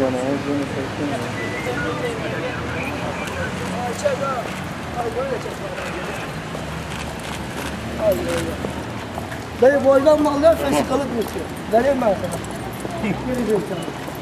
Bana ağzını çektim. Çek ha. Al böyle çek. Dayı boydan fesikalık mı istiyor? Vereyim ben sana. Geri sana.